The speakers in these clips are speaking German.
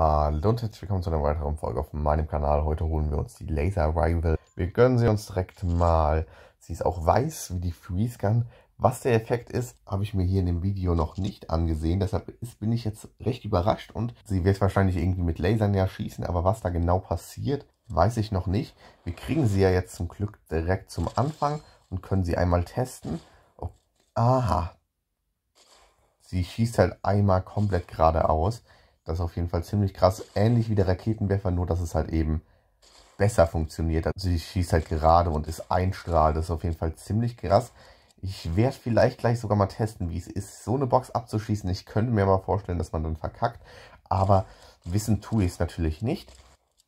Hallo und herzlich willkommen zu einer weiteren Folge auf meinem Kanal. Heute holen wir uns die Laser Rival. Wir gönnen sie uns direkt mal. Sie ist auch weiß wie die Freeze Gun. Was der Effekt ist, habe ich mir hier in dem Video noch nicht angesehen. Deshalb ist, bin ich jetzt recht überrascht und sie wird wahrscheinlich irgendwie mit Lasern ja schießen. Aber was da genau passiert, weiß ich noch nicht. Wir kriegen sie ja jetzt zum Glück direkt zum Anfang und können sie einmal testen. Oh, aha. Sie schießt halt einmal komplett geradeaus. Das ist auf jeden Fall ziemlich krass. Ähnlich wie der Raketenwerfer, nur dass es halt eben besser funktioniert. Also sie schießt halt gerade und ist einstrahl. Das ist auf jeden Fall ziemlich krass. Ich werde vielleicht gleich sogar mal testen, wie es ist, so eine Box abzuschießen. Ich könnte mir mal vorstellen, dass man dann verkackt. Aber wissen tue ich es natürlich nicht.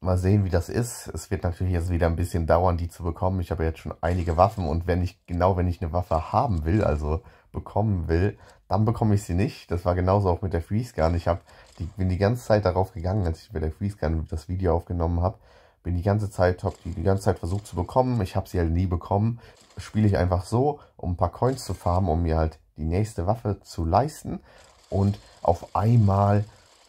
Mal sehen, wie das ist. Es wird natürlich jetzt wieder ein bisschen dauern, die zu bekommen. Ich habe jetzt schon einige Waffen und wenn ich, genau wenn ich eine Waffe haben will, also bekommen will, dann bekomme ich sie nicht. Das war genauso auch mit der Freeze-Gun. Ich hab, die, bin die ganze Zeit darauf gegangen, als ich bei der Freeze-Gun das Video aufgenommen habe. Bin die ganze Zeit, habe die, die ganze Zeit versucht zu bekommen. Ich habe sie halt nie bekommen. Spiele ich einfach so, um ein paar Coins zu farmen, um mir halt die nächste Waffe zu leisten. Und auf einmal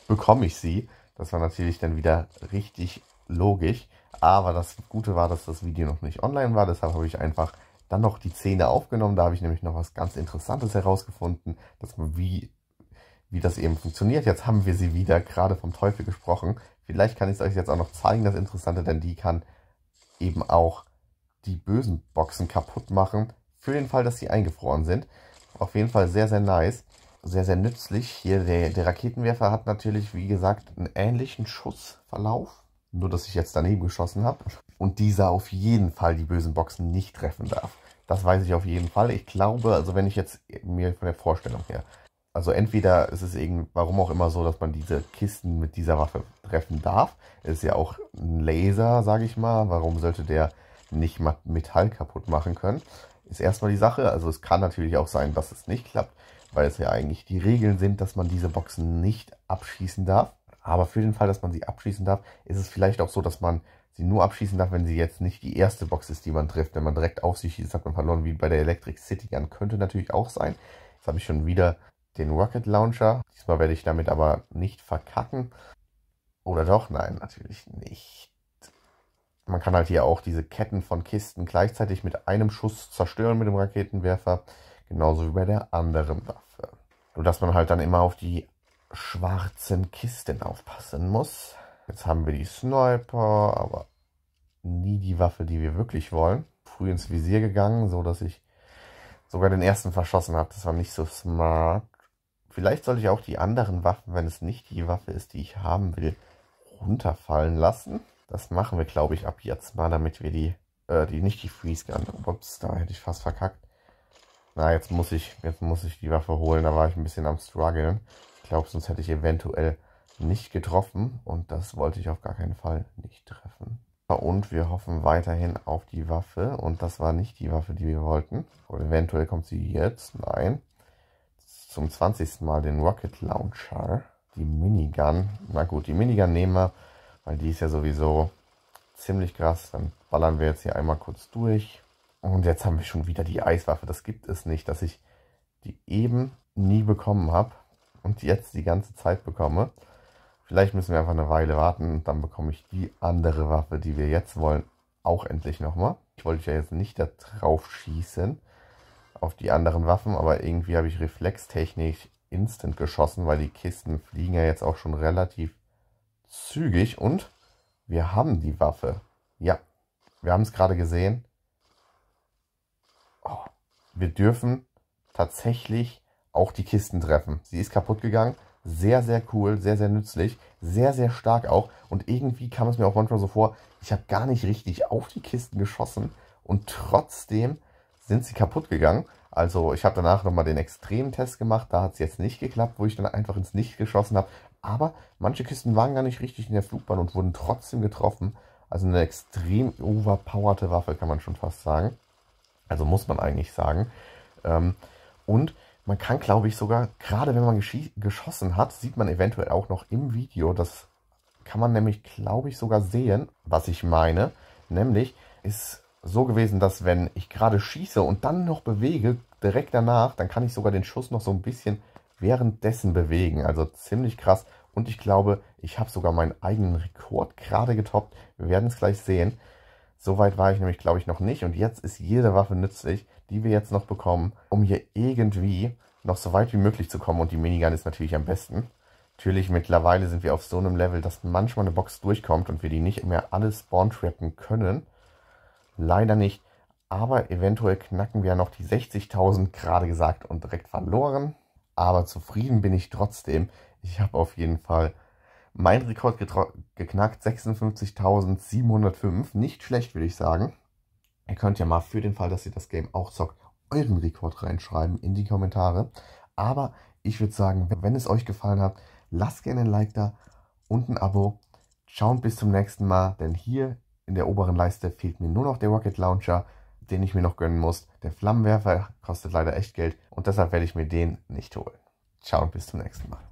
bekomme ich sie. Das war natürlich dann wieder richtig logisch. Aber das Gute war, dass das Video noch nicht online war. Deshalb habe ich einfach dann noch die Zähne aufgenommen. Da habe ich nämlich noch was ganz Interessantes herausgefunden, dass man wie, wie das eben funktioniert. Jetzt haben wir sie wieder gerade vom Teufel gesprochen. Vielleicht kann ich es euch jetzt auch noch zeigen, das Interessante, denn die kann eben auch die bösen Boxen kaputt machen. Für den Fall, dass sie eingefroren sind. Auf jeden Fall sehr, sehr nice. Sehr, sehr nützlich. Hier der, der Raketenwerfer hat natürlich, wie gesagt, einen ähnlichen Schussverlauf. Nur, dass ich jetzt daneben geschossen habe. Und dieser auf jeden Fall die bösen Boxen nicht treffen darf. Das weiß ich auf jeden Fall. Ich glaube, also wenn ich jetzt mir von der Vorstellung her, also entweder ist es irgendwie, warum auch immer so, dass man diese Kisten mit dieser Waffe treffen darf. Ist ja auch ein Laser, sage ich mal. Warum sollte der nicht Metall kaputt machen können? Ist erstmal die Sache. Also es kann natürlich auch sein, dass es nicht klappt, weil es ja eigentlich die Regeln sind, dass man diese Boxen nicht abschießen darf. Aber für den Fall, dass man sie abschießen darf, ist es vielleicht auch so, dass man sie nur abschießen darf, wenn sie jetzt nicht die erste Box ist, die man trifft. Wenn man direkt auf sie schießt, hat man verloren, wie bei der Electric City Gun. Könnte natürlich auch sein. Jetzt habe ich schon wieder den Rocket Launcher. Diesmal werde ich damit aber nicht verkacken. Oder doch? Nein, natürlich nicht. Man kann halt hier auch diese Ketten von Kisten gleichzeitig mit einem Schuss zerstören mit dem Raketenwerfer. Genauso wie bei der anderen Waffe. Nur dass man halt dann immer auf die schwarzen Kisten aufpassen muss. Jetzt haben wir die Sniper, aber nie die Waffe, die wir wirklich wollen. Früh ins Visier gegangen, so dass ich sogar den ersten verschossen habe. Das war nicht so smart. Vielleicht sollte ich auch die anderen Waffen, wenn es nicht die Waffe ist, die ich haben will, runterfallen lassen. Das machen wir, glaube ich, ab jetzt mal, damit wir die, äh, die nicht die Freeze Gun. Ups, da hätte ich fast verkackt. Na, jetzt muss ich, jetzt muss ich die Waffe holen. Da war ich ein bisschen am struggeln. Ich glaube, sonst hätte ich eventuell nicht getroffen und das wollte ich auf gar keinen Fall nicht treffen. Und wir hoffen weiterhin auf die Waffe und das war nicht die Waffe, die wir wollten. Oder eventuell kommt sie jetzt. Nein. Zum 20. Mal den Rocket Launcher. Die Minigun. Na gut, die Minigun nehmen wir, weil die ist ja sowieso ziemlich krass. Dann ballern wir jetzt hier einmal kurz durch. Und jetzt haben wir schon wieder die Eiswaffe. Das gibt es nicht, dass ich die eben nie bekommen habe und jetzt die ganze Zeit bekomme. Vielleicht müssen wir einfach eine Weile warten und dann bekomme ich die andere Waffe, die wir jetzt wollen, auch endlich nochmal. Ich wollte ja jetzt nicht da drauf schießen auf die anderen Waffen, aber irgendwie habe ich reflextechnisch instant geschossen, weil die Kisten fliegen ja jetzt auch schon relativ zügig und wir haben die Waffe. Ja, wir haben es gerade gesehen. Oh, wir dürfen tatsächlich auch die Kisten treffen. Sie ist kaputt gegangen, sehr, sehr cool, sehr, sehr nützlich, sehr, sehr stark auch. Und irgendwie kam es mir auch manchmal so vor, ich habe gar nicht richtig auf die Kisten geschossen und trotzdem sind sie kaputt gegangen. Also ich habe danach nochmal den Extremtest gemacht, da hat es jetzt nicht geklappt, wo ich dann einfach ins Nicht geschossen habe. Aber manche Kisten waren gar nicht richtig in der Flugbahn und wurden trotzdem getroffen. Also eine extrem overpowerte Waffe, kann man schon fast sagen. Also muss man eigentlich sagen. Ähm, und man kann, glaube ich, sogar, gerade wenn man geschossen hat, sieht man eventuell auch noch im Video, das kann man nämlich, glaube ich, sogar sehen, was ich meine. Nämlich ist so gewesen, dass wenn ich gerade schieße und dann noch bewege, direkt danach, dann kann ich sogar den Schuss noch so ein bisschen währenddessen bewegen. Also ziemlich krass. Und ich glaube, ich habe sogar meinen eigenen Rekord gerade getoppt. Wir werden es gleich sehen. Soweit war ich nämlich, glaube ich, noch nicht. Und jetzt ist jede Waffe nützlich, die wir jetzt noch bekommen, um hier irgendwie noch so weit wie möglich zu kommen. Und die Minigun ist natürlich am besten. Natürlich, mittlerweile sind wir auf so einem Level, dass manchmal eine Box durchkommt und wir die nicht mehr alle spawn-trappen können. Leider nicht. Aber eventuell knacken wir ja noch die 60.000, gerade gesagt, und direkt verloren. Aber zufrieden bin ich trotzdem. Ich habe auf jeden Fall meinen Rekord geknackt, 56.705. Nicht schlecht, würde ich sagen. Ihr könnt ja mal für den Fall, dass ihr das Game auch zockt, euren Rekord reinschreiben in die Kommentare. Aber ich würde sagen, wenn es euch gefallen hat, lasst gerne ein Like da und ein Abo. Schaut bis zum nächsten Mal, denn hier in der oberen Leiste fehlt mir nur noch der Rocket Launcher, den ich mir noch gönnen muss. Der Flammenwerfer kostet leider echt Geld und deshalb werde ich mir den nicht holen. Ciao und bis zum nächsten Mal.